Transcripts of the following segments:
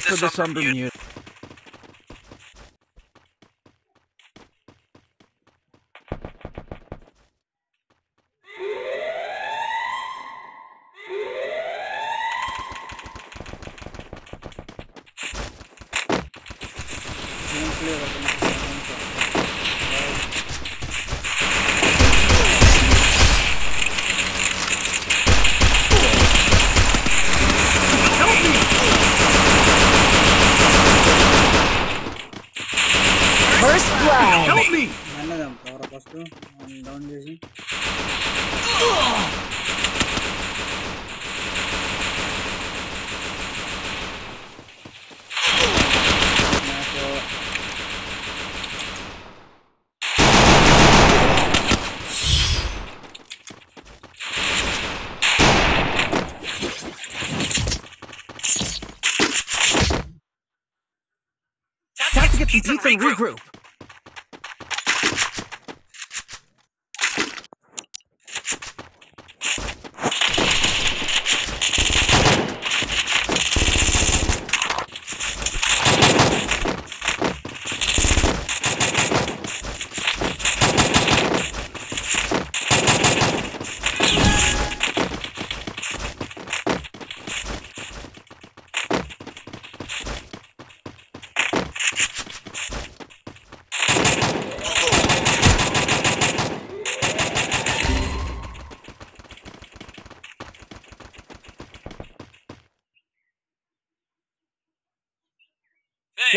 suffer the Umber Mute. First I'm down. Time to get some team and regroup.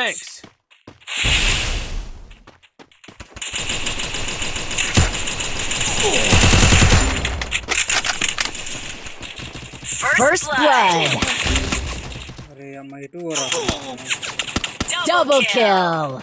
Thanks. First, First blood. blood. Double kill.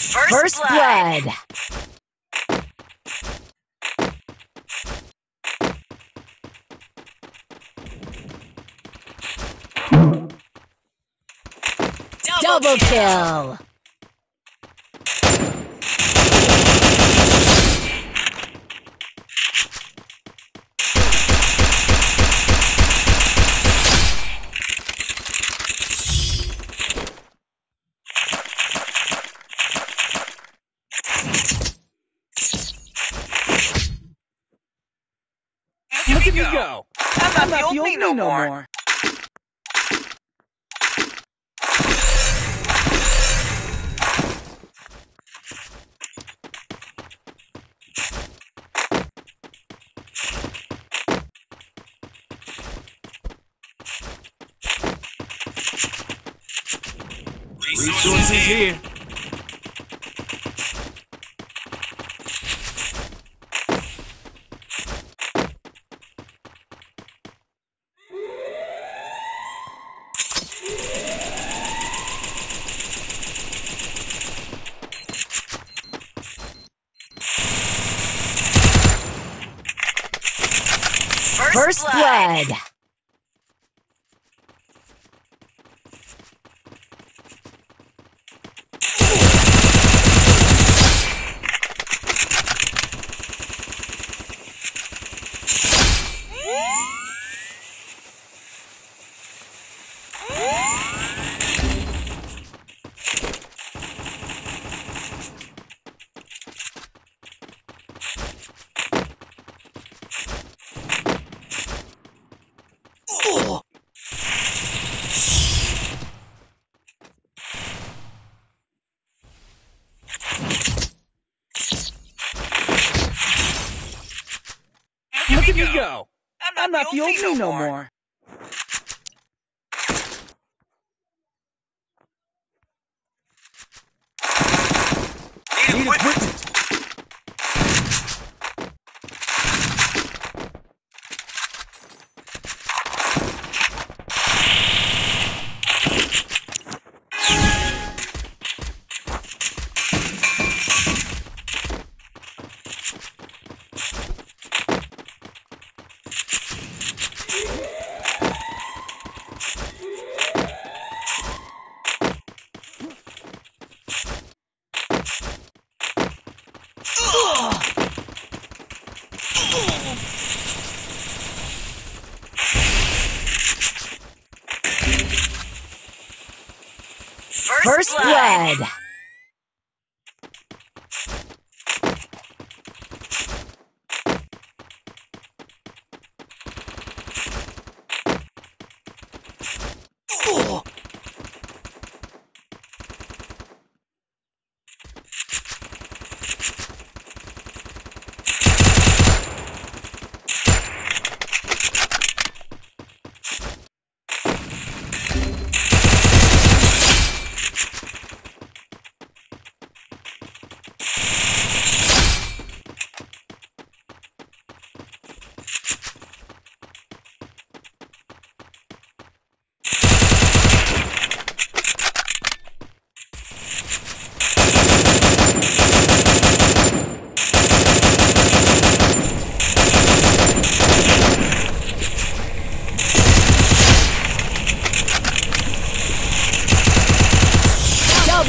First blood. Double kill. Look at me go. I'm not the only no more. Resources here. First, First blood. blood. Look at me go. I'm not the old me no more. Need equipment. First blood.